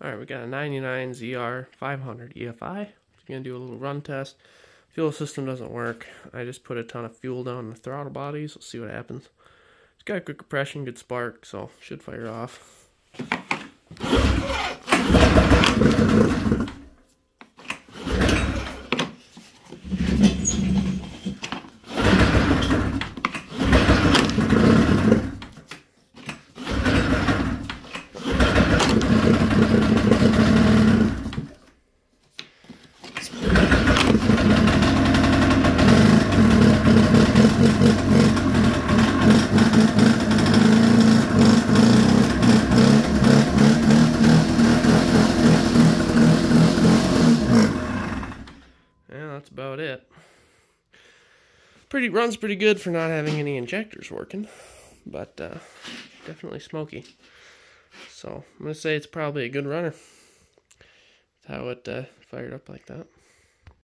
All right, we got a 99 ZR 500 EFI. I'm Gonna do a little run test. Fuel system doesn't work. I just put a ton of fuel down the throttle bodies. Let's see what happens. It's got good compression, good spark, so should fire off. That's about it. Pretty runs pretty good for not having any injectors working, but uh, definitely smoky. So I'm gonna say it's probably a good runner. How it uh, fired up like that.